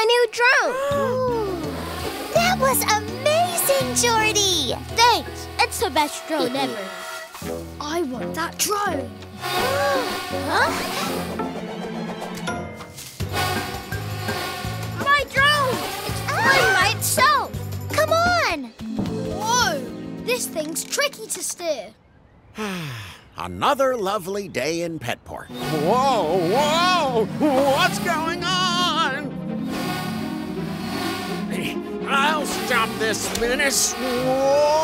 my new drone. that was amazing, Jordy! Thanks. It's the best drone ever. I want that drone. huh? My drone! It's flying by itself. Come on! Whoa! This thing's tricky to steer. Another lovely day in Petport. Whoa, whoa! What's going on? I'll stop this menace. Whoa!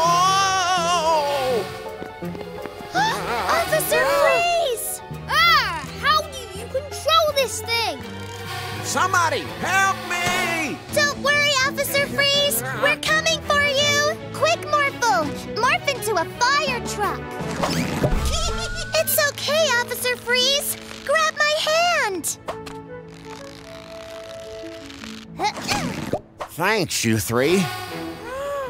Officer Freeze! Ah! How do you control this thing? Somebody help me! Don't worry, Officer Freeze! We're coming for you! Quick, Morphle! Morph into a fire truck! it's okay, Officer Freeze! Grab my hand! Thanks, you three.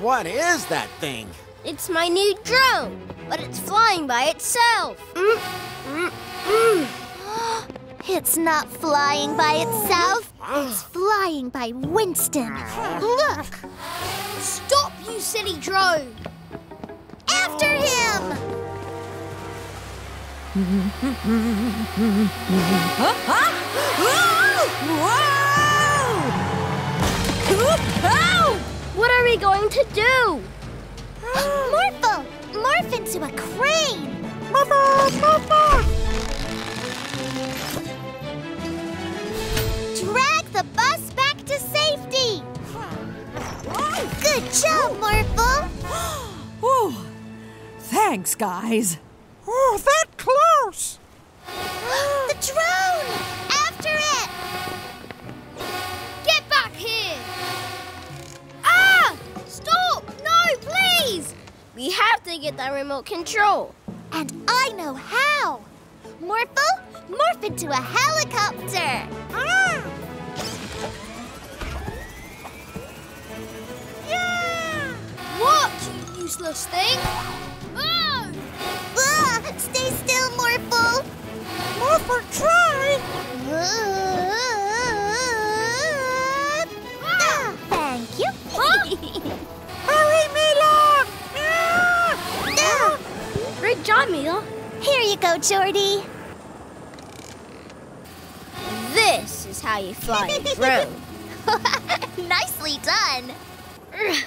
What is that thing? It's my new drone, but it's flying by itself. It's not flying by itself. It's flying by Winston. Look! Stop, you silly drone! After him! What are we going to do? Morphle! Morph into a crane! Drag the bus back to safety! Good job, Morphle! Whew. Thanks, guys. Get that remote control. And I know how! Morphle, morph into a helicopter! Ah! Yeah! What, you useless thing? Oh! Ah, stay still, Morphle! Morphle, try! Ah, thank you. Hurry, Mila! Ah, Great job, Mila. Here you go, Jordy. This is how you fly a drone. Nicely done.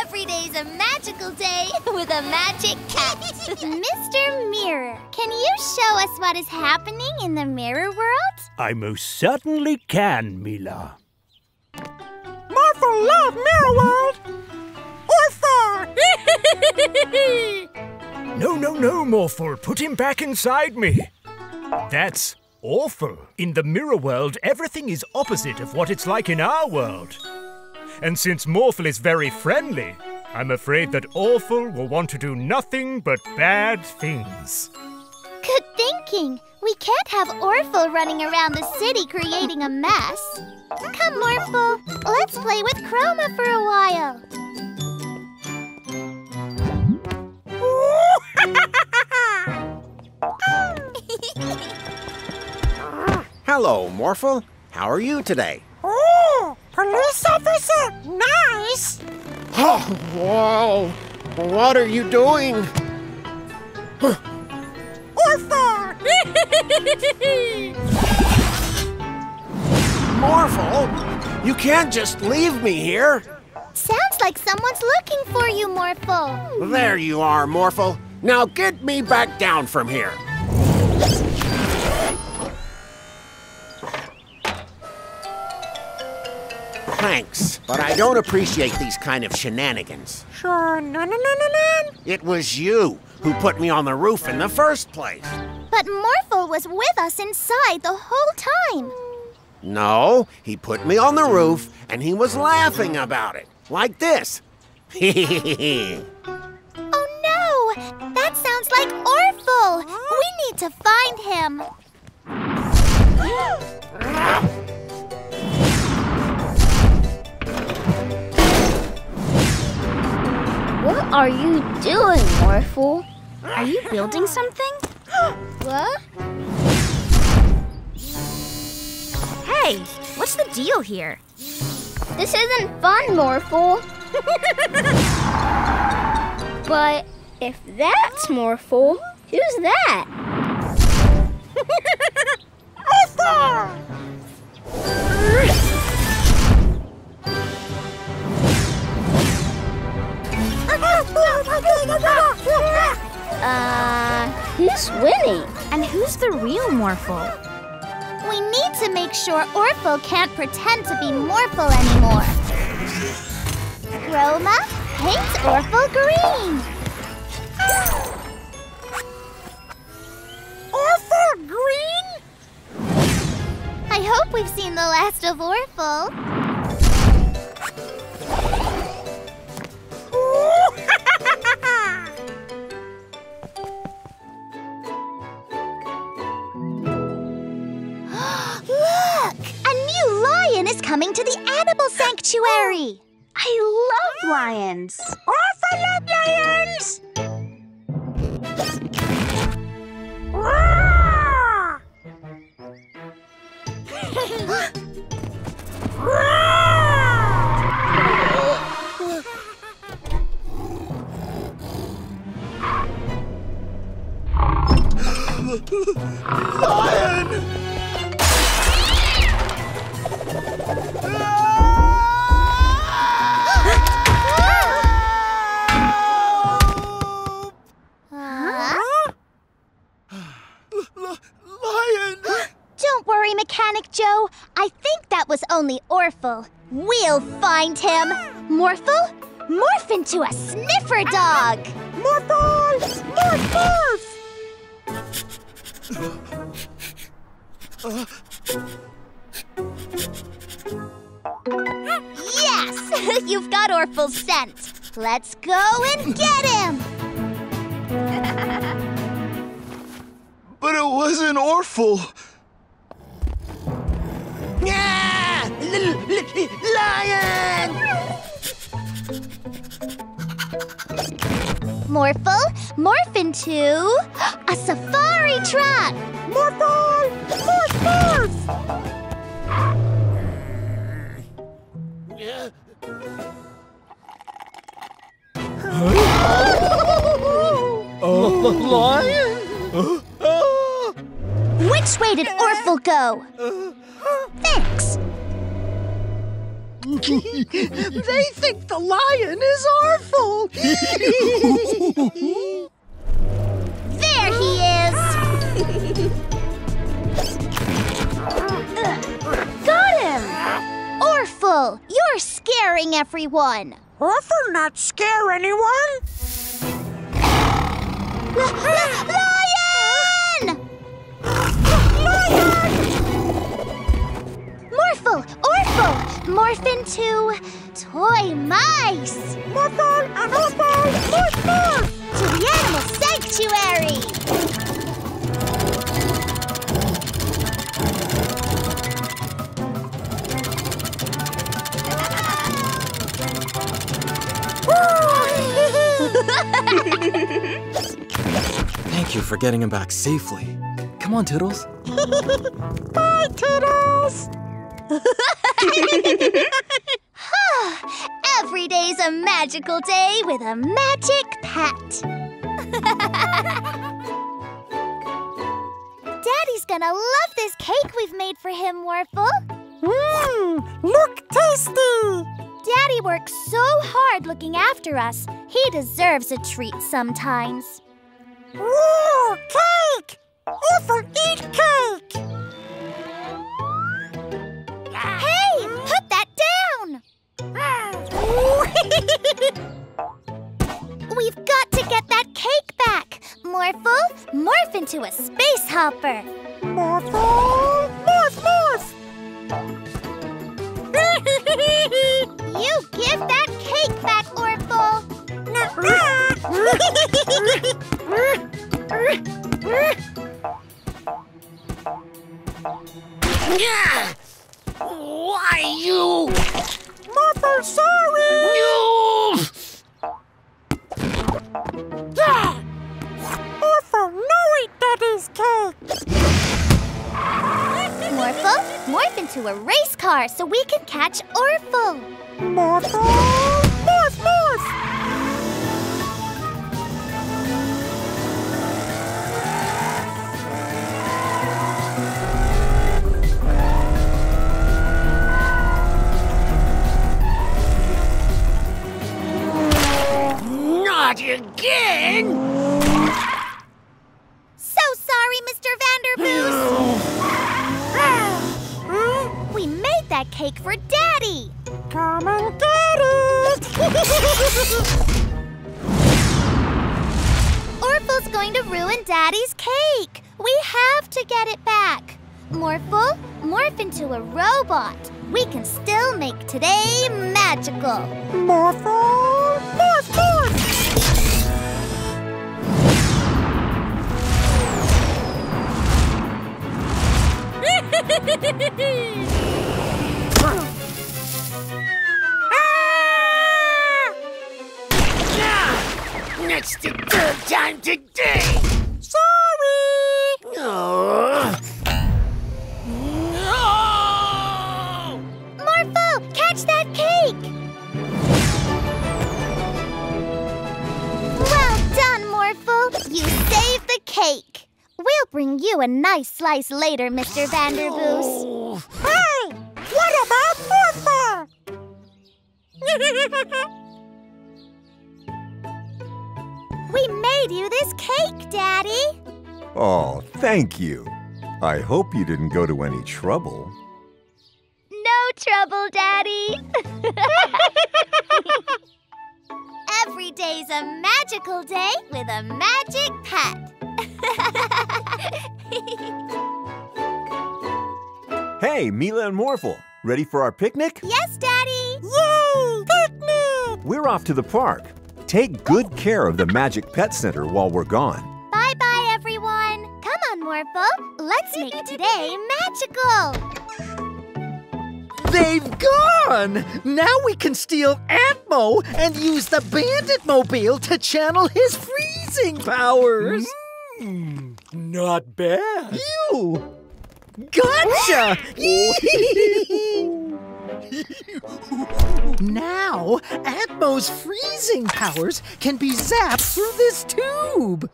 Every day's a magical day with a magic cat. Mr. Mirror, can you show us what is happening in the mirror world? I most certainly can, Mila. Morphle love Mirror World! No, no, no, Morphle. Put him back inside me. That's Orphle. In the mirror world, everything is opposite of what it's like in our world. And since Morphle is very friendly, I'm afraid that Orphle will want to do nothing but bad things. Good thinking. We can't have Orphle running around the city creating a mess. Come, Morphle. Let's play with Chroma for a while. Hello, Morphle. How are you today? Oh, police officer, nice! Oh, whoa! What are you doing? Orpha! Morphle, you can't just leave me here. Sounds like someone's looking for you, Morphle. There you are, Morphle. Now get me back down from here. Thanks, but I don't appreciate these kind of shenanigans. Sure, no, no, no, no, no. It was you who put me on the roof in the first place. But Morphle was with us inside the whole time. No, he put me on the roof and he was laughing about it. Like this. Oh no! That sounds like Orphle! We need to find him. What are you doing, Morphle? Are you building something? What? Hey, what's the deal here? This isn't fun, Morphle. but if that's Morphle, who's that? Uh, who's Winnie? And who's the real Morphle? We need to make sure Orphle can't pretend to be Morphle anymore. Chroma, paint Orphle green. Orphle green? I hope we've seen the last of Orphle. Coming to the animal sanctuary. I love lions. Orphle love lions! Roar! only Orphle. We'll find him. Morphle, morph into a sniffer dog. Morphle! Morph, morph! Yes, you've got Orphle's scent. Let's go and get him. But it wasn't Orphle. Yeah! L- l- lion! Morphle, morph into a safari truck. Morphle! Morph, morph! lion? Which way did Orphle go? Uh, They think the lion is Orphle! There he is. Got him. Orphle, you're scaring everyone. Orphle not scare anyone? Lion! Morphle, Orphle, morph into toy mice Morphle and Orphle! Morph, morph! to the animal sanctuary. Thank you for getting him back safely. Come on, Toodles. Bye, Toodles! Every day's a magical day with a magic pet. Daddy's gonna love this cake we've made for him, Morphle. Mmm, look tasty! Daddy works so hard looking after us. He deserves a treat sometimes. Ooh, cake! Orphle eat cake! Hey, put that down! We've got to get that cake back. Morphle, morph into a space hopper. Morphle! Morph, morph! You give that cake back, Orphle. Why you? Morphle, sorry! You! Yeah! Orphle, no eat daddy's cake! Morphle. Morph into a race car so we can catch Orphle. Morphle! Not again! So sorry, Mr. Vanderboos. we made that cake for Daddy. Come and get it! Orphle's going to ruin Daddy's cake. We have to get it back. Morphle, morph into a robot. We can still make today magical. Morphle! That's the third time today! Sorry! No! We'll bring you a nice slice later, Mr. Vanderboos. Hey! What about Morphle? We made you this cake, Daddy. Oh, thank you. I hope you didn't go to any trouble. No trouble, Daddy. Every day's a magical day with a magic pet. Hey, Mila and Morphle, ready for our picnic? yes, Daddy. Yay! Picnic! We're off to the park. Take good care of the Magic Pet Center while we're gone. Bye bye, everyone. Come on, Morphle. Let's make today magical. They've gone! Now we can steal Atmo and use the Bandit Mobile to channel his freezing powers! Mm. Not bad. You! Gotcha! now, Atmo's freezing powers can be zapped through this tube.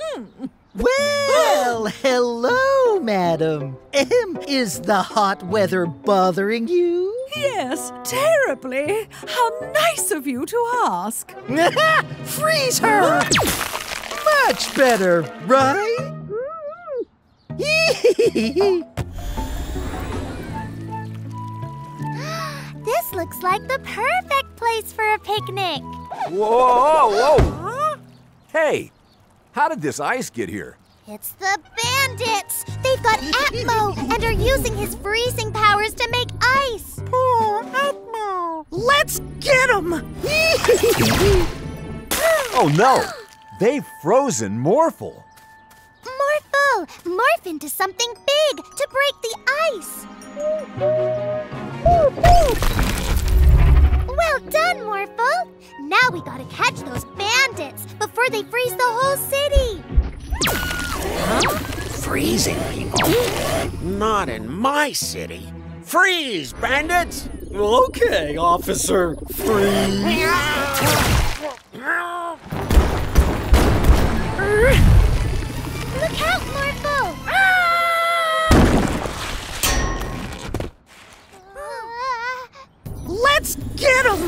Hmm. Well, hello, madam. Ahem, is the hot weather bothering you? Yes, terribly. How nice of you to ask. Freeze her! Much better, right? This looks like the perfect place for a picnic. Whoa, whoa, whoa! Hey, how did this ice get here? It's the bandits. They've got Atmo and are using his freezing powers to make ice. Poor Atmo! Let's get him! Oh no! They've frozen Morphle. Morphle, morph into something big to break the ice. Well done, Morphle. Now we gotta catch those bandits before they freeze the whole city. Freezing? People! Not in my city. Freeze, bandits! Okay, officer. Freeze. Look out, Morphle! Ah! Let's get him!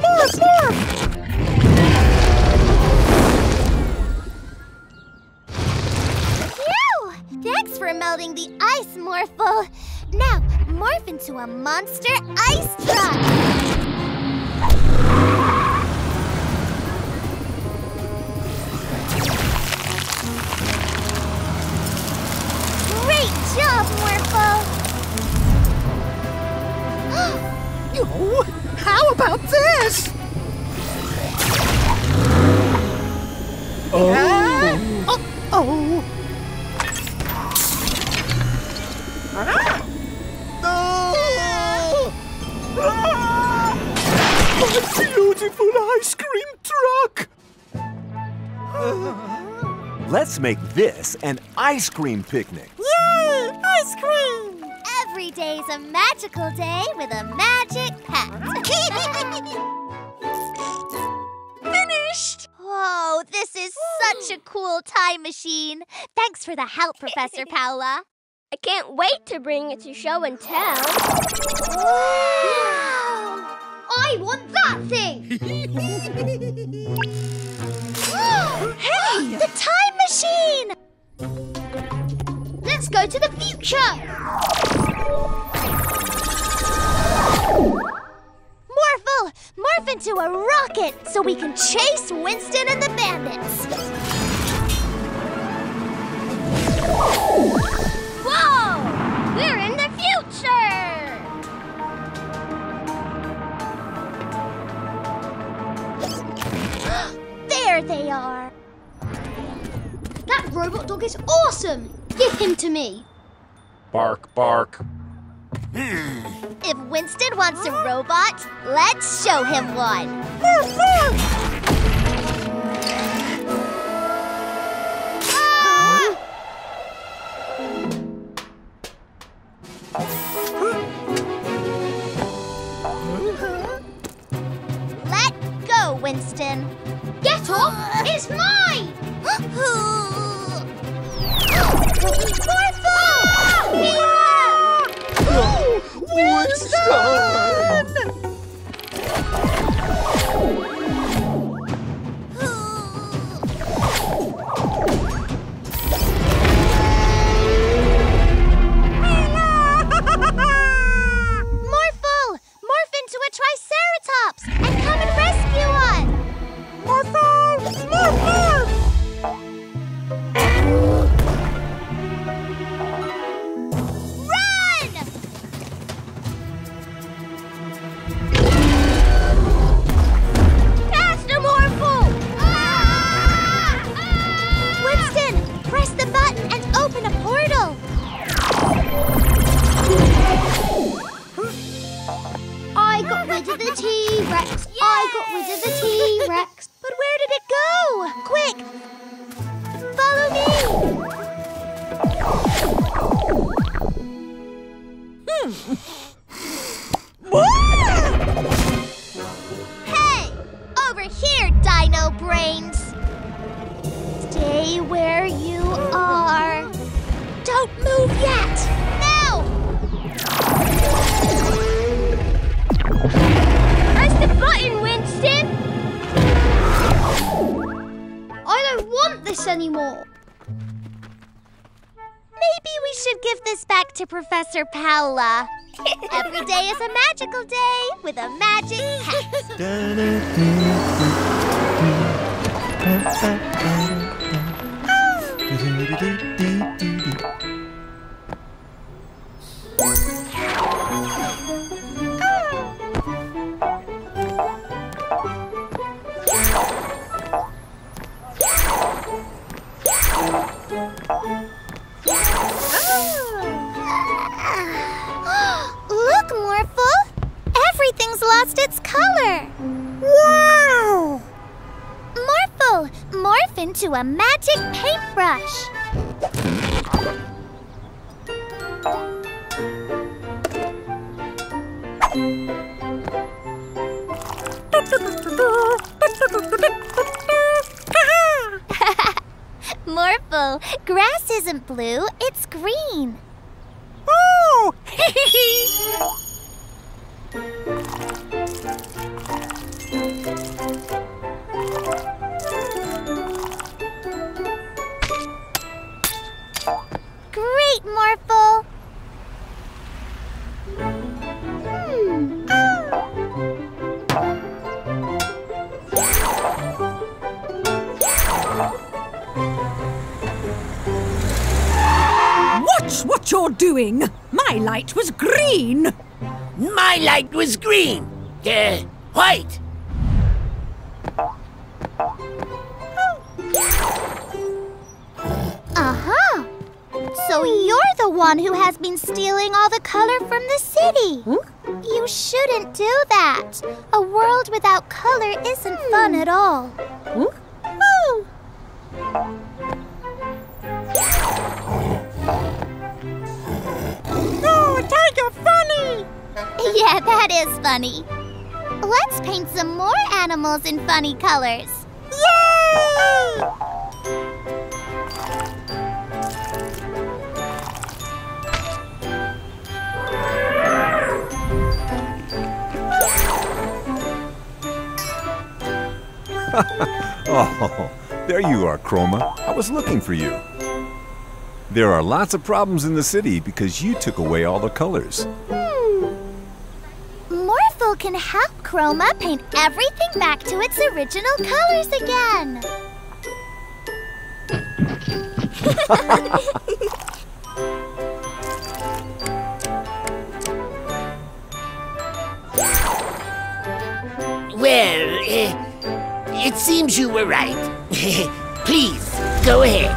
Morph, morph! Thanks for melting the ice, Morphle. Now, morph into a monster ice truck. Job, Morphle. Oh, how about this? Oh. Ah. Oh, oh. Ah. Ah. Beautiful ice cream truck. Let's make this an ice cream picnic. Yay! Ice cream! Every day's a magical day with a magic pet. Finished! Oh, this is such a cool time machine. Thanks for the help, Professor Paula. I can't wait to bring it to show and tell. Wow! I want that thing! hey! The time machine! Go to the future! Morphle, morph into a rocket so we can chase Winston and the bandits. Whoa! We're in the future! There they are. That robot dog is awesome! Give him to me. Bark, bark. If Winston wants a robot, let's show him one. Ah! Let go, Winston. Get off! It's mine! Morphle! Rid of the T-Rex! I got rid of the T-Rex! But where did it go? Quick! Follow me! Hmm. Hey! Over here, Dino Brains! Stay where you are. Don't move yet! Press the button, Winston! I don't want this anymore! Maybe we should give this back to Professor Paula. Every day is a magical day with a magic hat. Oh. Look, Morphle! Everything's lost its color! Wow! Morphle, morph into a magic paintbrush. Morphle, grass isn't blue, it's green. Oh! Great, Morphle! You're doing! My light was green! My light was green. Uh, white. Uh-huh. So you're the one who has been stealing all the color from the city. You shouldn't do that. A world without color isn't fun at all. Yeah, that is funny. Let's paint some more animals in funny colors. Yay! oh, there you are, Chroma. I was looking for you. There are lots of problems in the city because you took away all the colors. Morphle can help Chroma paint everything back to its original colors again. Well, uh, it seems you were right. Please, go ahead.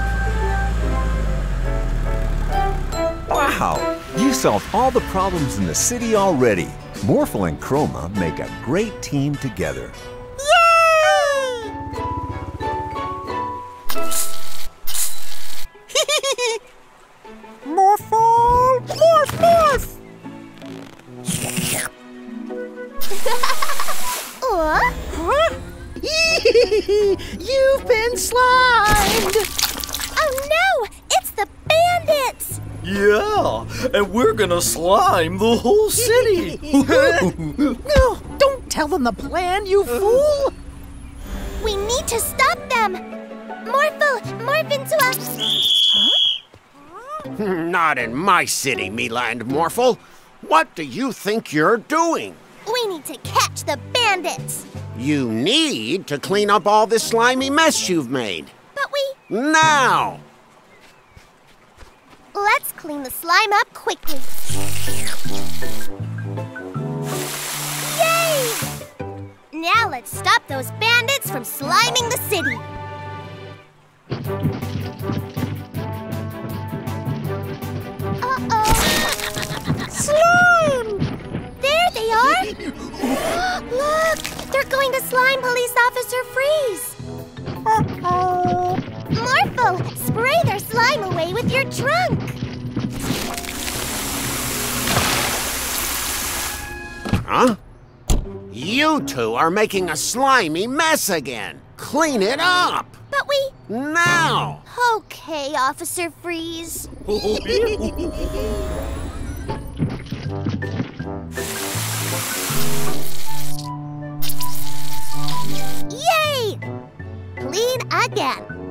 Wow, you solved all the problems in the city already. Morphle and Chroma make a great team together. Morphle! Morph, morph! Huh? Huh? You've been slimed! Oh no! It's the bandits! Yeah, and we're gonna slime the whole city. no, don't tell them the plan, you fool! We need to stop them! Morphle, morph into a... Not in my city, Mila and Morphle. What do you think you're doing? We need to catch the bandits! You need to clean up all this slimy mess you've made. But we... Now! Let's clean the slime up quickly. Yay! Now let's stop those bandits from sliming the city. Uh-oh. Slime! There they are! Look! They're going to slime Police Officer Freeze! Uh-oh. Morphle, spray their slime away with your trunk! Huh? You two are making a slimy mess again. Clean it up! But we... Now! Okay, Officer Freeze. Yay! Clean again.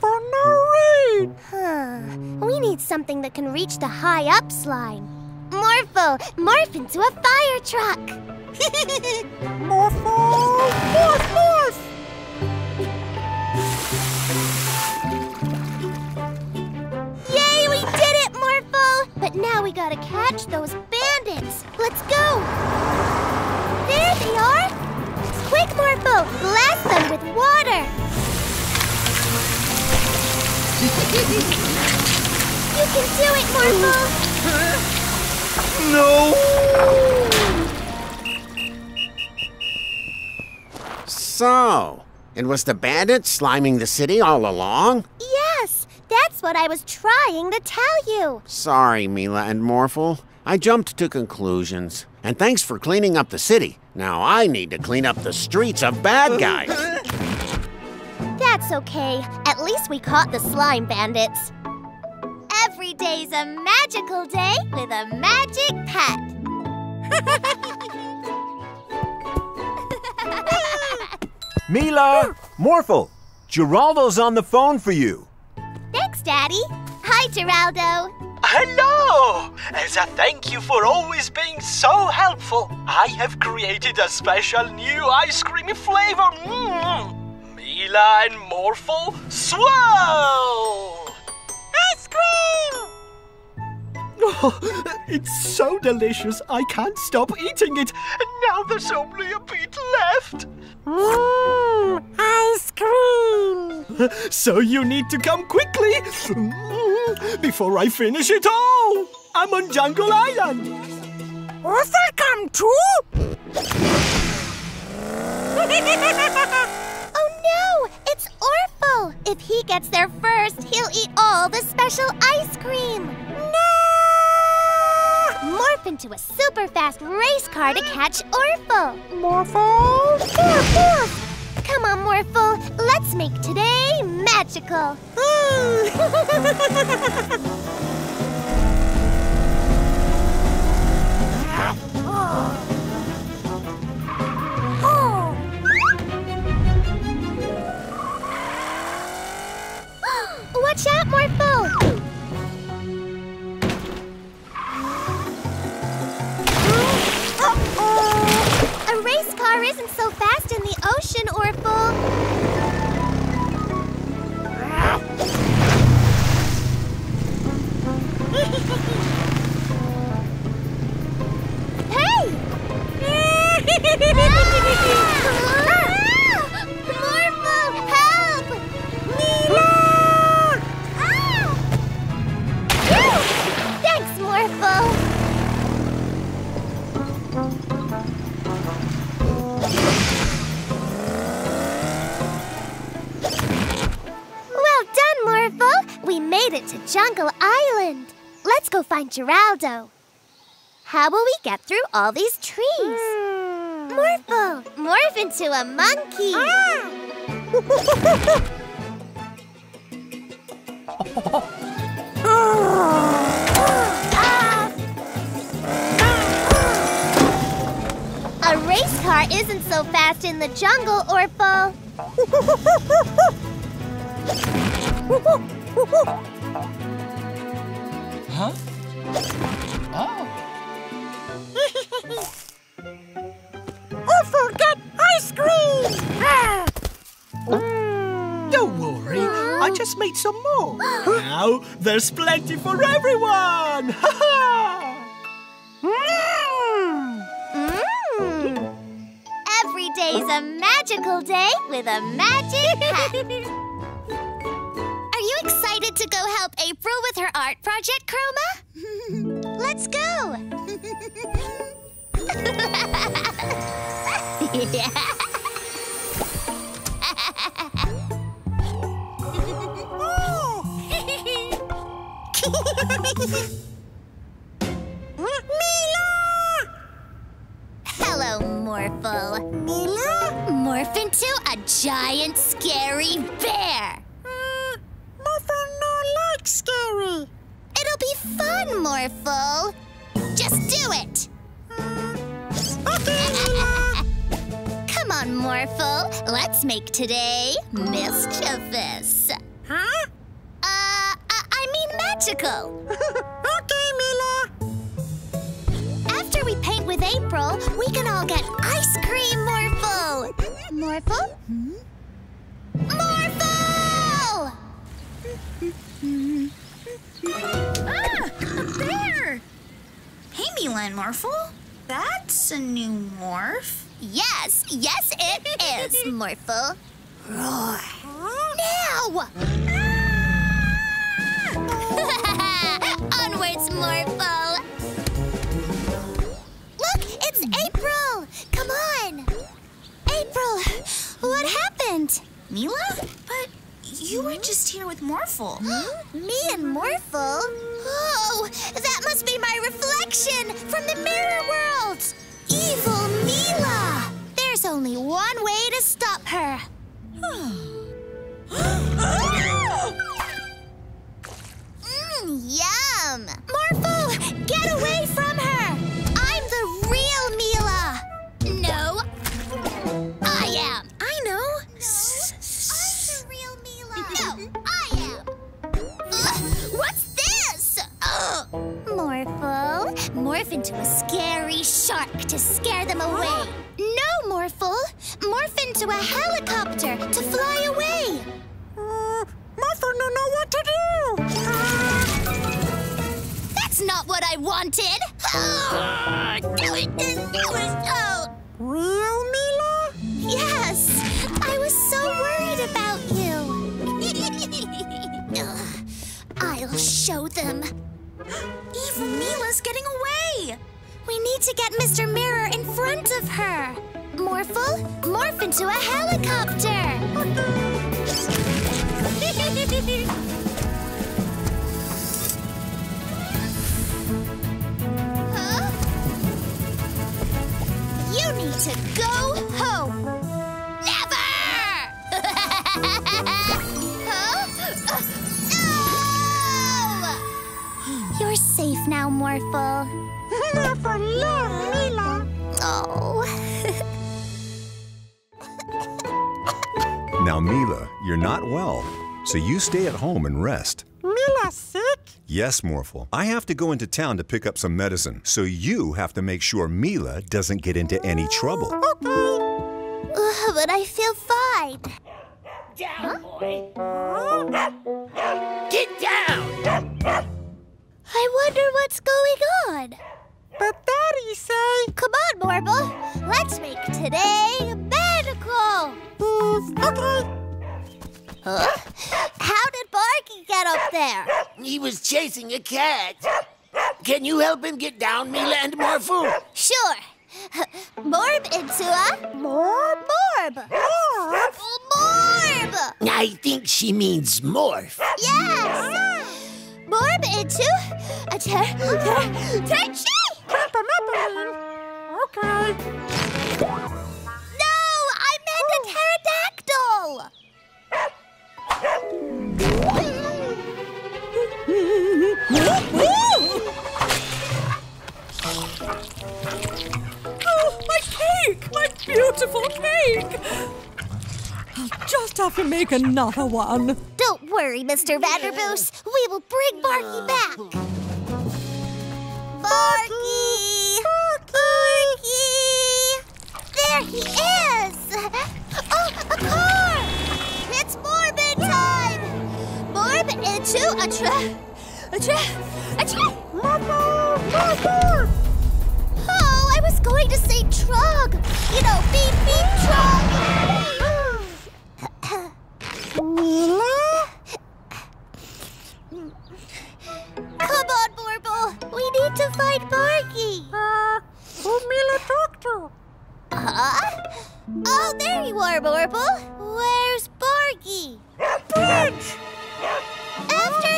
For no read! Huh. We need something that can reach the high up slime. Morphle, morph into a fire truck. Morphle! Morph, morph! Yay, we did it, Morphle! But now we gotta catch those bandits. Let's go! There they are! Quick, Morphle! Blast them with water! you can do it, Morphle! no! So, it was the bandits sliming the city all along? Yes, that's what I was trying to tell you. Sorry, Mila and Morphle. I jumped to conclusions. And thanks for cleaning up the city. Now I need to clean up the streets of bad guys. That's okay. At least we caught the slime bandits. Every day's a magical day with a magic pet. Mila! Morphle! Geraldo's on the phone for you. Thanks, Daddy. Hi, Geraldo. Hello! As a thank you for always being so helpful, I have created a special new ice creamy flavor. Mmm! Mila and Morphle Swirl! Ice cream! Oh, it's so delicious, I can't stop eating it. And now there's only a bit left. Mmm, ice cream! So you need to come quickly mm, before I finish it all. I'm on Jungle Island. Orphle come too? Oh no! It's Orphle! If he gets there first, he'll eat all the special ice cream. Morph into a super fast race car to catch Orphle. Morphle! Morph, morph! Come on, Morphle. Let's make today magical. Watch oh. Car isn't so fast in the ocean, Orphle. hey! Morphle, ah! Made it to Jungle Island. Let's go find Geraldo. How will we get through all these trees? Hmm. Morphle, morph into a monkey. Ah. A race car isn't so fast in the jungle, Orphle. Huh? Oh. Orphle, get ice cream! Don't worry, I just made some more. now there's plenty for everyone! Ha ha! Mm. Every day's a magical day with a magic hat. help April with her art project, Chroma? Let's go. Today from the mirror world! Evil Mila! There's only one way to stop her. shark to scare them away. no, Morphle, morph into a helicopter to fly away. Uh, Morphle no know what to do. That's not what I wanted. Ugh. Do it, do it. Oh. Real Mila? Yes, I was so worried about you. I'll show them. Even Mila's getting away. We need to get Mr. Mirror in front of her. Morphle, morph into a helicopter. You need to go home. You're now, Morphle. For long, Mila. Oh. Now, Mila, you're not well, so you stay at home and rest. Mila sick? Yes, Morphle. I have to go into town to pick up some medicine, so you have to make sure Mila doesn't get into any trouble. Ugh, but I feel fine. Down, boy. Get down! Today magical. okay. Huh? How did Barky get up there? He was chasing a cat. Can you help him get down, Mila and Morphle? Sure. Morb into a more morb. Morb? Morb! I think she means morph. Yes! Morb into a ter ter terchi! Okay. Cake! My beautiful cake! I'll just have to make another one. Don't worry, Mr. Vanderboos. We will bring Barky back. Barky! Barky! There he is! Oh, a car! It's Morbid time! Morb into a tra... A tra... A tra... Oh, I was going to say trug! You know, beep, beep, trug! Mila? Come on, Morble! We need to find Barky! Uh, who Mila talk to? Huh? Oh, there you are, Morble! Where's Barky? Bridge! After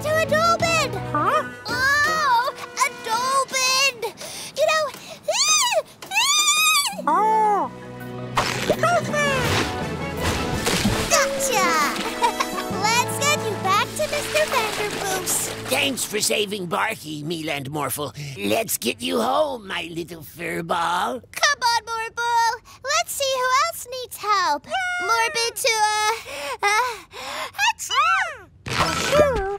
Morph into a dolphin! Huh? Oh, a dolphin! You know... Oh. Gotcha! Let's get you back to Mr. Vanderboos. Thanks for saving Barky, Mila and Morphle. Let's get you home, my little furball. Come on, Morble. Let's see who else needs help. Morbid to uh, uh, achoo!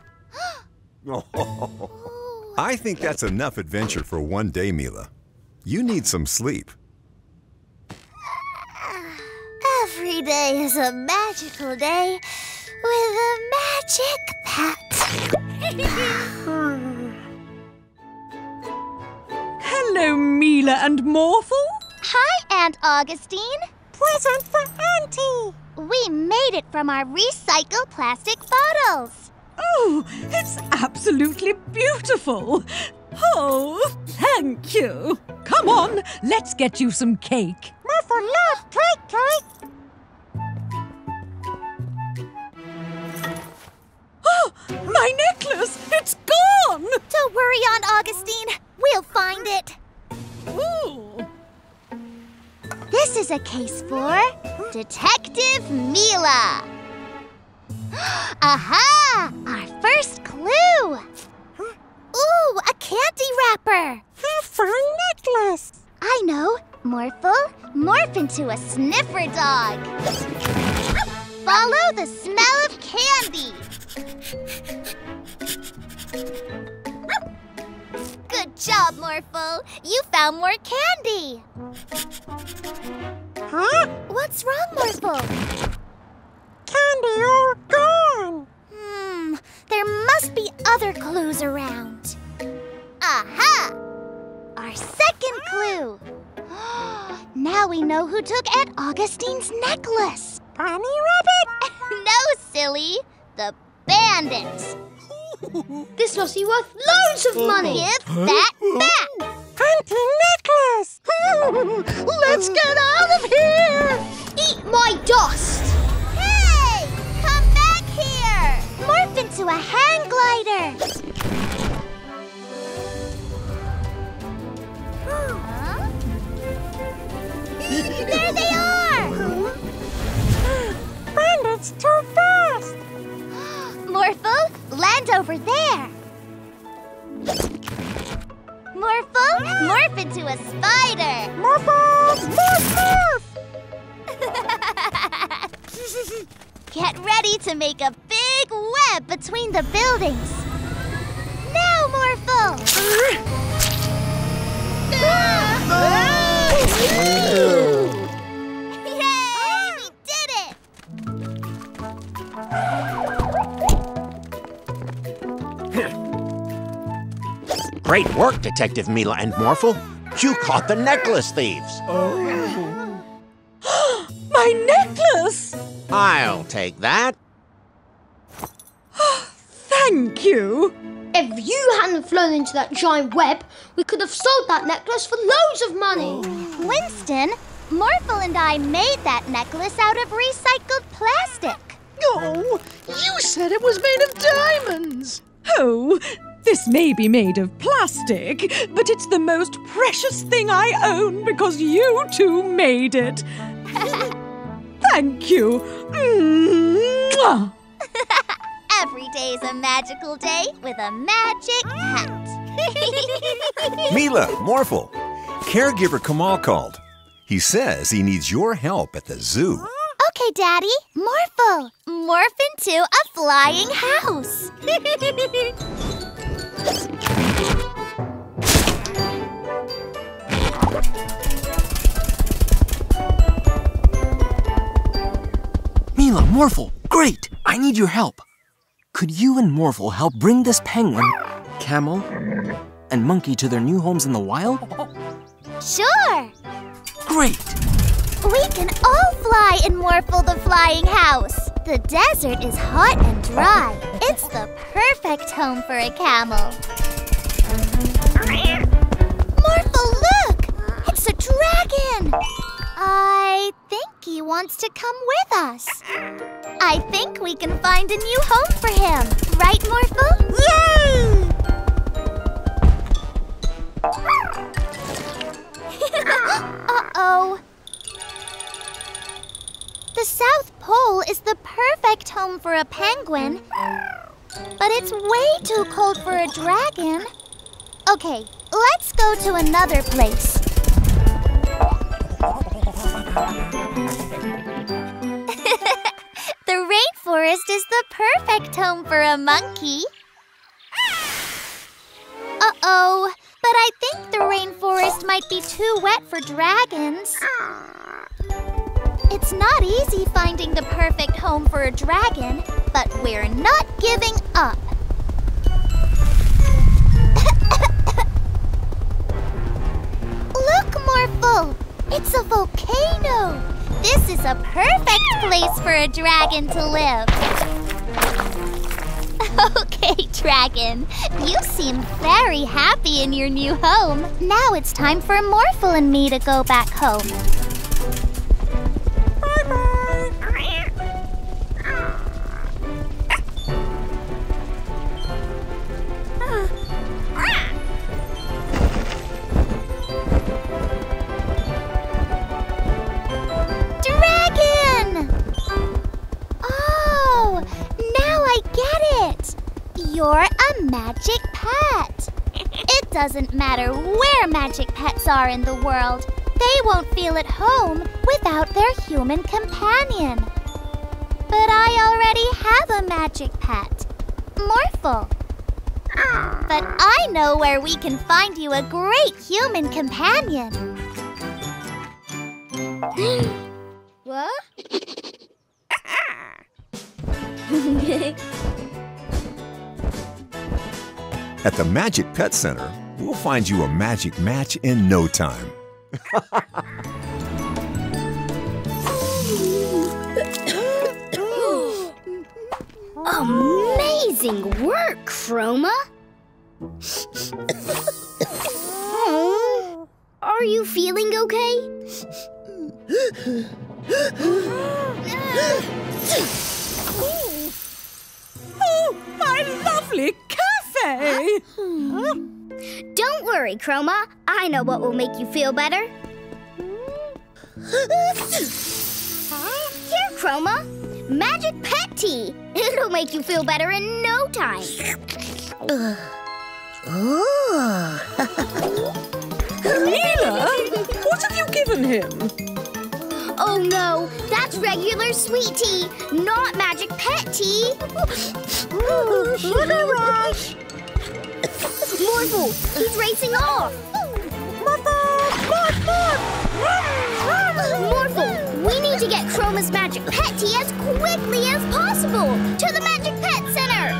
I think that's enough adventure for one day, Mila. You need some sleep. Every day is a magical day with a magic pet. Hello, Mila and Morphle. Hi, Aunt Augustine. Present for Auntie. We made it from our recycled plastic bottles. Oh, it's absolutely beautiful. Oh, thank you. Come on, let's get you some cake. Morphle love cake, cake. Oh, my necklace! It's gone! Don't worry, Aunt Augustine. We'll find it. Ooh. This is a case for Detective Mila. Aha! Our first clue! Ooh, a candy wrapper. A fine necklace. I know. Morphle, morph into a sniffer dog. Follow the smell of candy. Good job, Morphle. You found more candy. Huh? What's wrong, Morphle? Candy all gone. Hmm, there must be other clues around. Aha! Our second clue. now we know who took Aunt Augustine's necklace. Bunny Rabbit. no, silly. The bandits. This must be worth loads of money. Give that back. Hunting necklace. Let's get out of here. Eat my dust. Into a hang glider. Huh? there they are! Bandit's too fast. Morphle, land over there. Morphle, morph into a spider. Morphle, morph, morph. Get ready to make a big web between the buildings. Now, Morphle! Yay! We did it! Great work, Detective Mila and Morphle. You caught the necklace thieves. Oh. My necklace! I'll take that. Thank you. If you hadn't flown into that giant web, we could have sold that necklace for loads of money. Winston, Morphle and I made that necklace out of recycled plastic. Oh, you said it was made of diamonds. Oh, this may be made of plastic, but it's the most precious thing I own because you two made it. Thank you. Mwah. Every day's a magical day with a magic hat. Mila, Morphle, caregiver Kamal called. He says he needs your help at the zoo. Okay, Daddy. Morphle, morph into a flying house. Mila, Morphle, great! I need your help. Could you and Morphle help bring this penguin, camel, and monkey to their new homes in the wild? sure. Great! We can all fly in Morphle the Flying House. The desert is hot and dry. It's the perfect home for a camel. Morphle, look! It's a dragon! I think he wants to come with us. I think we can find a new home for him. Right, Morphle? Yay! Uh-oh. The South Pole is the perfect home for a penguin, but it's way too cold for a dragon. Okay, let's go to another place. the rainforest is the perfect home for a monkey. Uh-oh, but I think the rainforest might be too wet for dragons. It's not easy finding the perfect home for a dragon, but we're not giving up. It's a volcano! This is a perfect place for a dragon to live. Okay, Dragon. You seem very happy in your new home. Now it's time for Morphle and me to go back home. Doesn't matter where magic pets are in the world, they won't feel at home without their human companion. But I already have a magic pet, Morphle. But I know where we can find you a great human companion. What? At the Magic Pet Center, we'll find you a magic match in no time. Amazing work, Chroma! Oh, Are you feeling okay? Oh, my lovely cafe! Hmm. Don't worry, Chroma. I know what will make you feel better. Here, Chroma. Magic pet tea. It'll make you feel better in no time. Mila, what have you given him? Oh no, that's regular sweet tea, not magic pet tea. Rush! Morphle, he's racing off. Morphle, we need to get Chroma's magic pet tea as quickly as possible to the Magic Pet Center.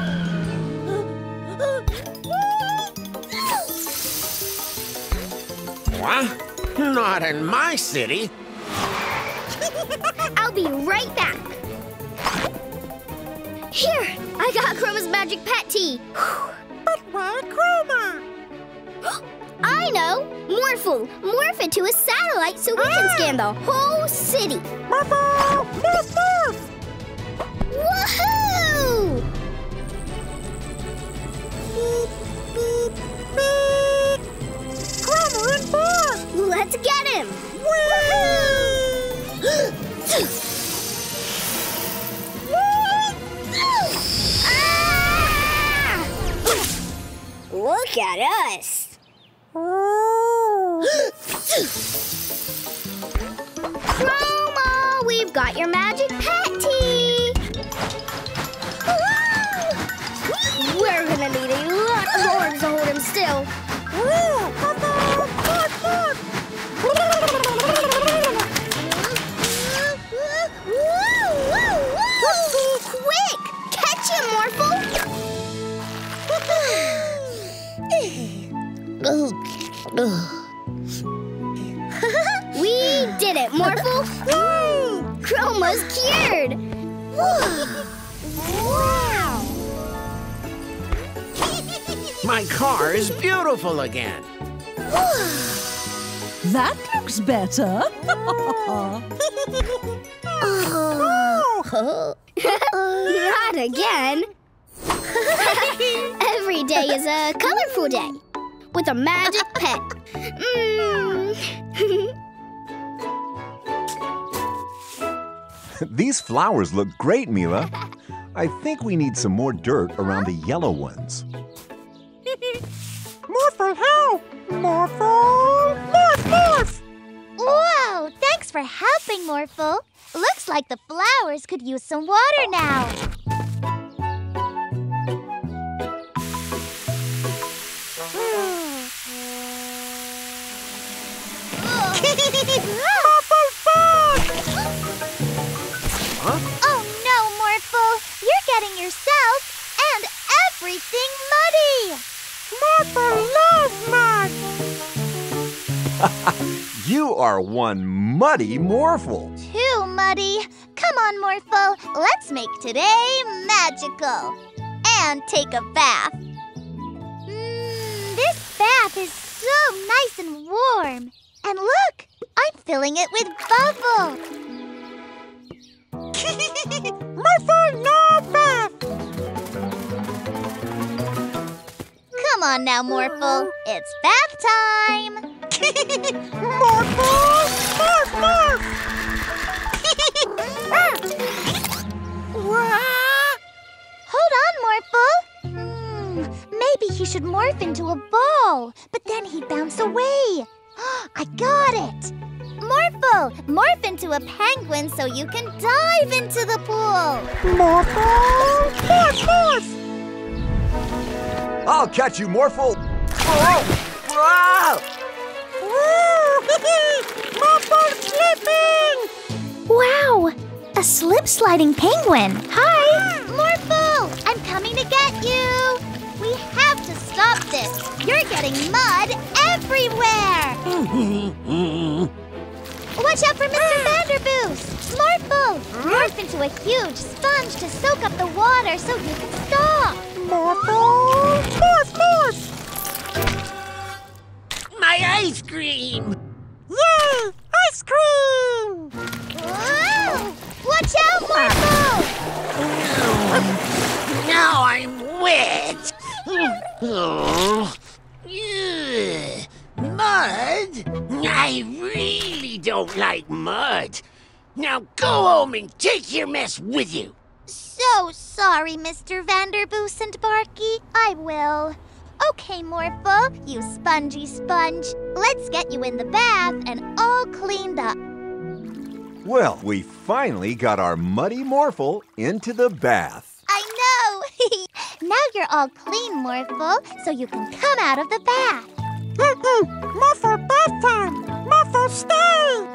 What? Not in my city. I'll be right back. Here, I got Chroma's magic pet tea. But why Chroma? I know! Morphle, morph into a satellite so we can scan the whole city. Morphle! Morph, morph! Woohoo! Beep, beep. Chroma and Morph! Let's get him! Ah! Look at us! Chroma, we've got your magic pet tea! We're gonna need a lot of arms to hold him still. Quick! Catch him, Morphle! did it, Chroma's cured! wow! My car is beautiful again. That looks better. Not again! Every day is a colorful day with a magic pet. Mm. These flowers look great, Mila. I think we need some more dirt around the yellow ones. Morphle, help! Morphle! Morph, morph! Whoa! Thanks for helping, Morphle. Looks like the flowers could use some water now. You're getting yourself and everything muddy! Morphle loves mud! You are one muddy Morphle. Too muddy. Come on, Morphle. Let's make today magical. And take a bath. Mmm, this bath is so nice and warm. And look, I'm filling it with bubbles. Morphle, no bath! Come on now, Morphle. It's bath time. Morphle! Morph, morph! Hold on, Morphle. Hmm, maybe he should morph into a ball, but then he'd bounce away. I got it. Morphle, morph into a penguin so you can dive into the pool. Morphle! Morph, morph! I'll catch you, Morphle. Morphle slipping! Wow, a slip sliding penguin. Hi, Morphle. I'm coming to get you. We have to stop this. You're getting mud everywhere. Watch out for Mr. Ah! Vanderboos. Morphle, morph into a huge sponge to soak up the water. so you can stop. Morphle! Morph, morph! My ice cream! Yay! Ice cream! Whoa! Watch out, Morphle! Now I'm wet! Oh. Ugh. Mud? I really don't like mud. Now go home and take your mess with you. So sorry, Mr. Vanderboos and Barky. I will. Okay, Morphle, you spongy sponge. Let's get you in the bath and all cleaned up. Well, we finally got our muddy Morphle into the bath. I know! now you're all clean, Morphle, so you can come out of the bath. Mm-mm. Morphle bath time! Morphle stay!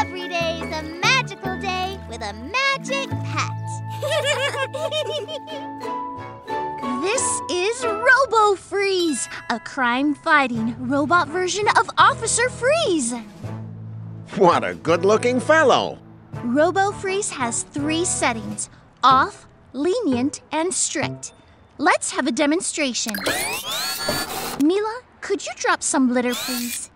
Every day is a magical day with a magic pet. This is Robo Freeze, a crime fighting robot version of Officer Freeze. What a good looking fellow. Robo Freeze has three settings off, lenient, and strict. Let's have a demonstration. Mila, could you drop some litter, please?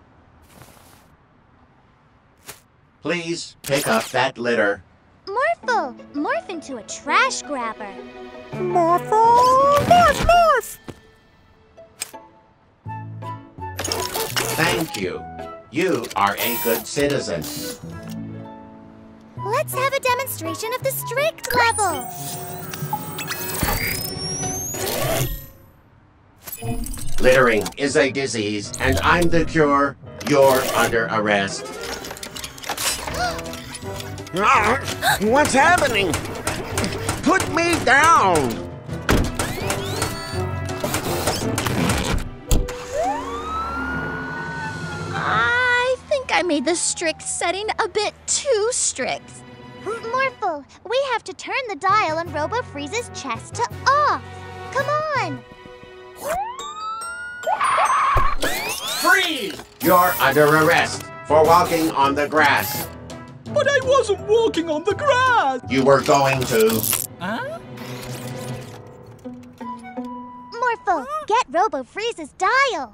Please pick up that litter. Morphle, morph into a trash grabber. Morphle! Morph, morph! Thank you. You are a good citizen. Let's have a demonstration of the strict level. Littering is a disease, and I'm the cure. You're under arrest. What's happening? Put me down! I think I made the strict setting a bit too strict. Morphle, we have to turn the dial on Robo Freeze's chest to off. Come on. Freeze! You're under arrest for walking on the grass. But I wasn't walking on the grass! You were going to. Huh? Morphle, get Robo Freeze's dial.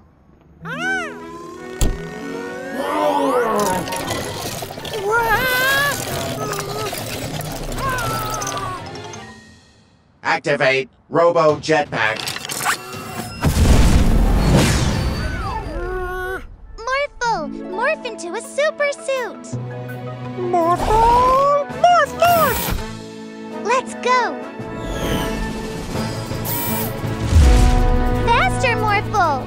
Activate Robo Jetpack. Morph into a super suit. Morphle! Morph, morph! Let's go. Faster, Morphle.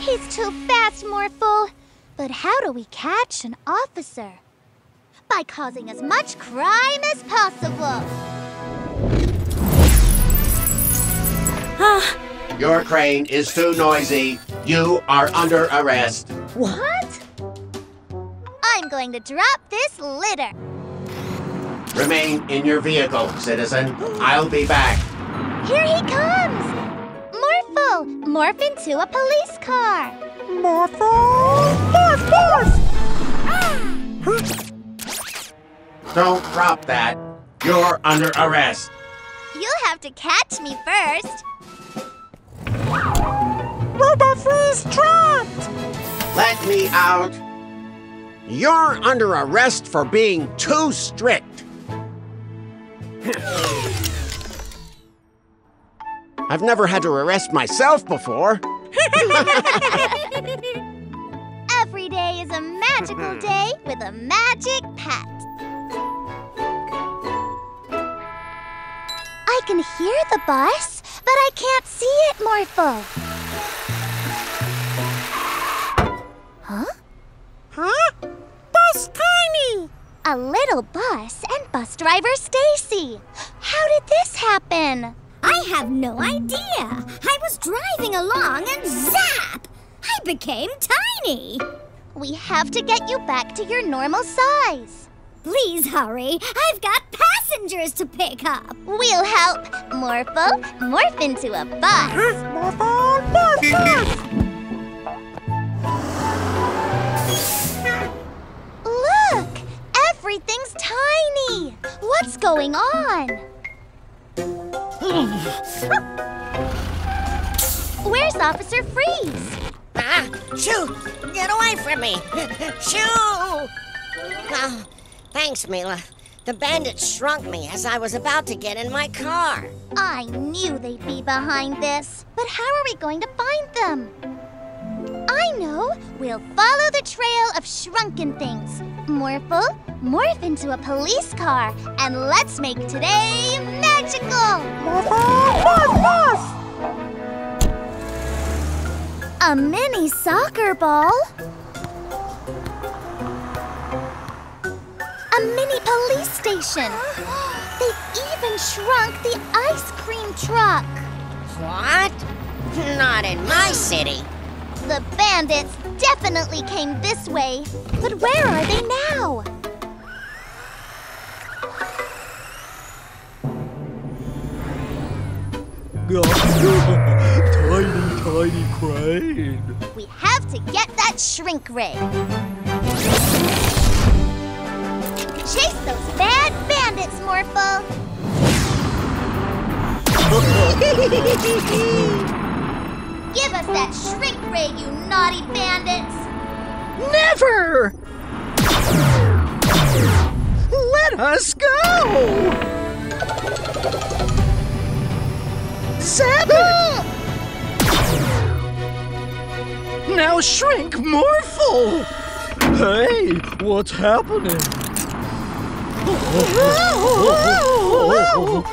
He's too fast, Morphle. But how do we catch an officer? By causing as much crime as possible. Your crane is too noisy. You are under arrest. What? I'm going to drop this litter. Remain in your vehicle, citizen. I'll be back. Here he comes! Morphle, morph into a police car. Morphle! Morph, morph! Don't drop that. You're under arrest. You'll have to catch me first. Robo Freeze trapped! Let me out. You're under arrest for being too strict. I've never had to arrest myself before. Every day is a magical hmm. day with a magic pet. I can hear the bus, but I can't see it, Morphle. Huh? Huh? Bus Tiny! A little bus and bus driver Stacy. How did this happen? I have no idea. I was driving along and zap! I became tiny. We have to get you back to your normal size. Please hurry. I've got passengers to pick up. We'll help. Morphle, morph into a bus. Morphle! Morph, morph! Everything's tiny! What's going on? Where's Officer Freeze? Ah, shoo! Get away from me! Shoo! Oh, thanks, Mila. The bandits shrunk me as I was about to get in my car. I knew they'd be behind this. But how are we going to find them? I know. We'll follow the trail of shrunken things. Morphle, morph into a police car, and let's make today magical! A mini soccer ball? A mini police station! They've even shrunk the ice cream truck! What? Not in my city. The bandits definitely came this way. But where are they now? tiny, tiny crane. We have to get that shrink ray. Chase those bad bandits, Morphle! Give us that shrink ray, you naughty bandits! Never! Let us go! Zap! Now shrink Morphle! Hey, what's happening?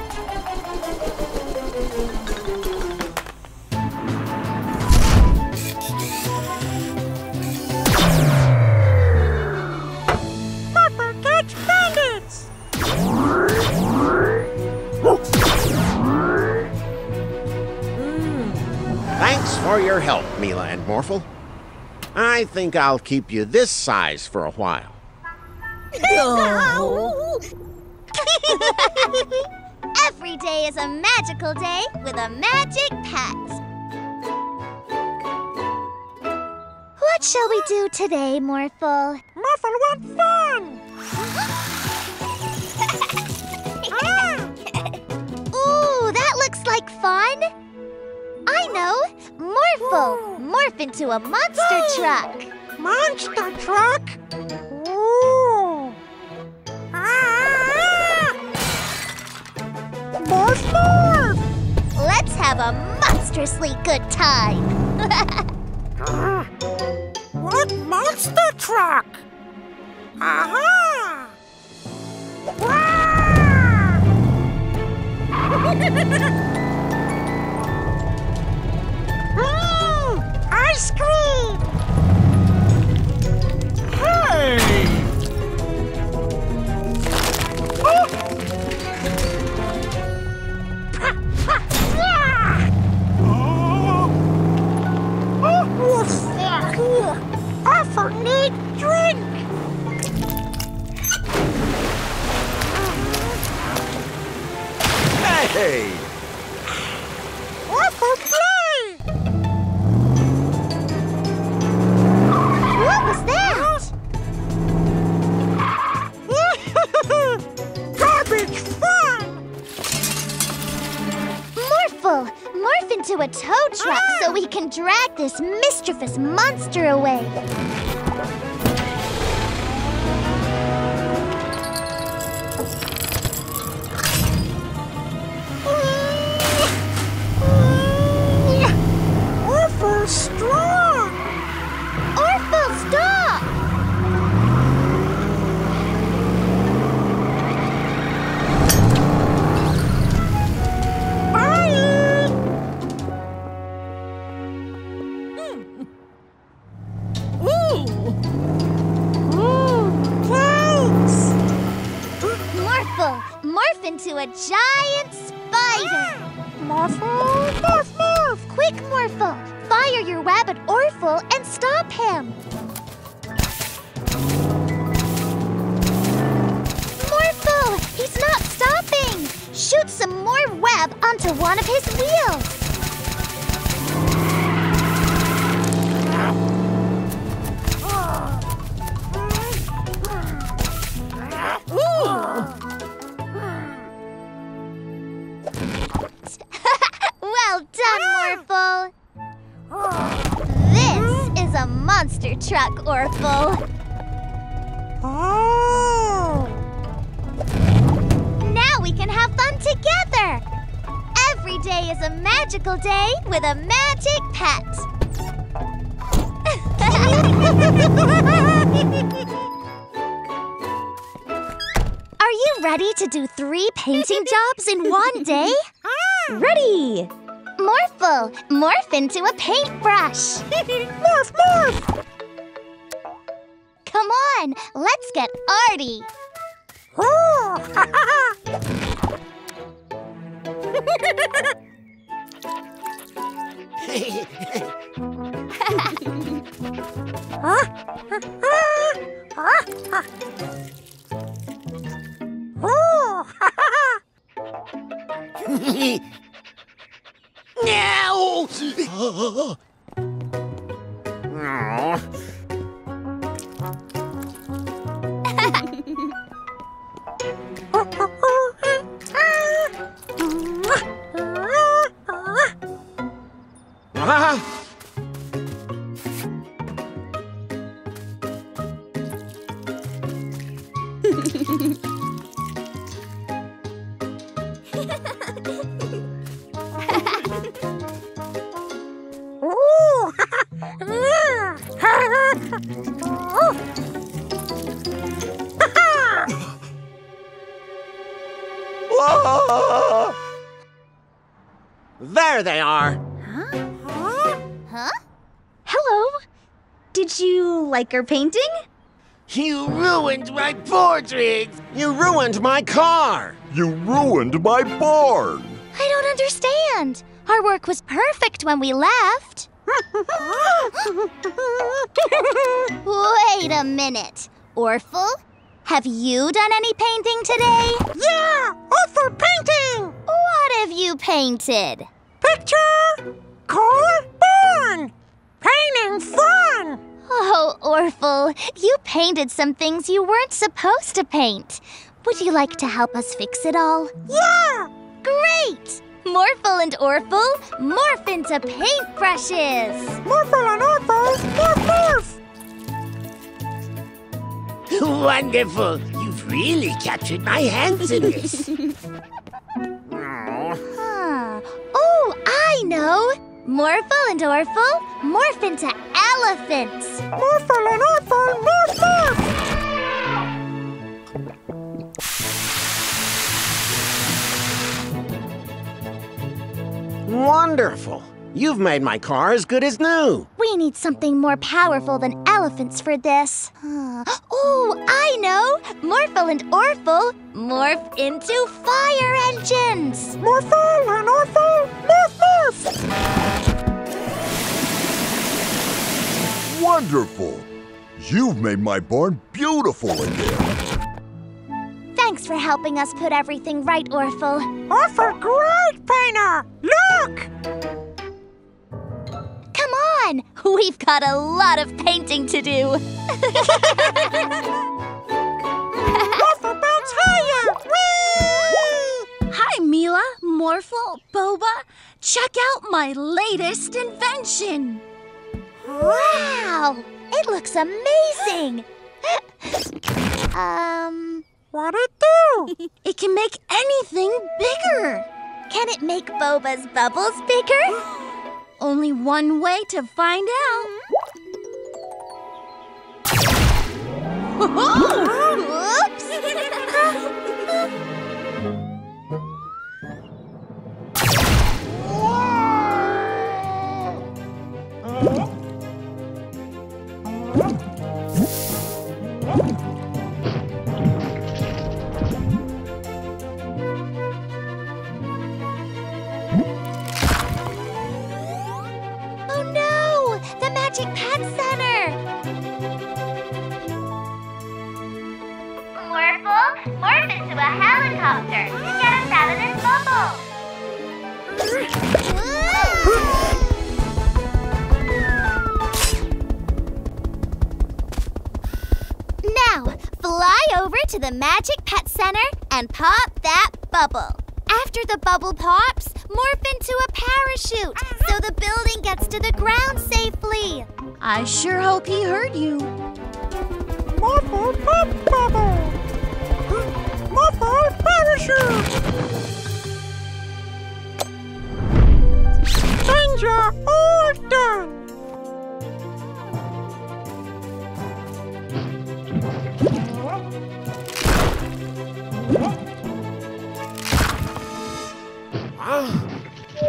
for your help, Mila and Morphle. I think I'll keep you this size for a while. Every day is a magical day with a magic pet. What shall we do today, Morphle? Morphle want fun! Ooh, that looks like fun! I know! Morphle! Morph into a monster truck! Monster truck? Ooh! Ah! Morph, morph! Let's have a monstrously good time! What monster truck? Aha! Mmm! Ice cream! Hey! Offer need drink! Hey! Morph into a tow truck so ah! we can drag this mischievous monster away! One day? Ah! Ready! Morphle, morph into a paintbrush. morph, morph! Come on, let's get arty. Oh! now! like our painting? You ruined my portrait! You ruined my car. You ruined my barn! I don't understand. Our work was perfect when we left. Wait a minute. Orphle, have you done any painting today? Yeah! Awful painting! What have you painted? Picture! Car barn! Painting fun! Oh, Orphle, you painted some things you weren't supposed to paint. Would you like to help us fix it all? Yeah! Great! Morphle and Orphle, morph into paintbrushes! Morphle and Orphle, morph, morph! Wonderful! You've really captured my hands handsomeness. Huh. Ah, oh, I know! Morphle and Orphle, morph into elephants! Morphle and Orphle, morph, morph! Wonderful. You've made my car as good as new. We need something more powerful than elephants for this. Huh. Oh, I know! Morphle and Orphle morph into fire engines! Morphle and Orphle, morph, morph! Wonderful! You've made my barn beautiful again. Thanks for helping us put everything right, Orphle. Orphle, great painter! Look! On! We've got a lot of painting to do. Bounce higher! Whee! Hi, Mila, Morphle, Boba. Check out my latest invention. Wow! It looks amazing! um. What'd it do? It can make anything bigger. Can it make Boba's bubbles bigger? Only one way to find out. Oh morph into a helicopter. Get us out of this bubble. Now, fly over to the Magic Pet Center and pop that bubble. After the bubble pops, morph into a parachute so the building gets to the ground safely. I sure hope he heard you. Morphle Pop Bubble! Morphle Parachute! Danger all done!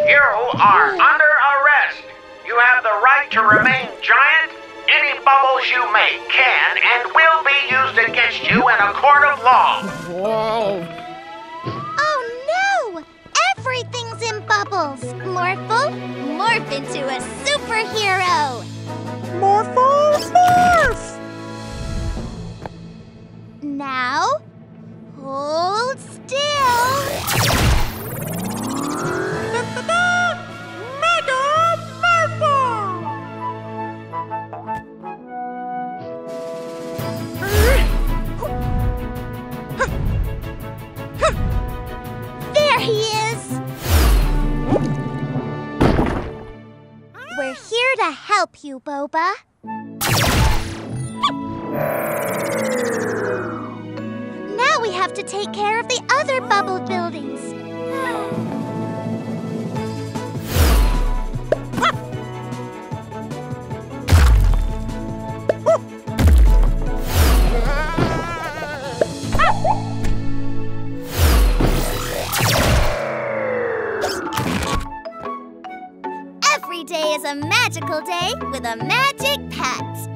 You are under arrest. You have the right to remain giant. Any bubbles you make can and will be used against you in a court of law. Whoa. Oh no! Everything's in bubbles. Morphle, morph into a superhero. Morphle Morph! Now, hold still. To help you, Boba. Now we have to take care of the other bubble buildings. Is a magical day with a magic pet.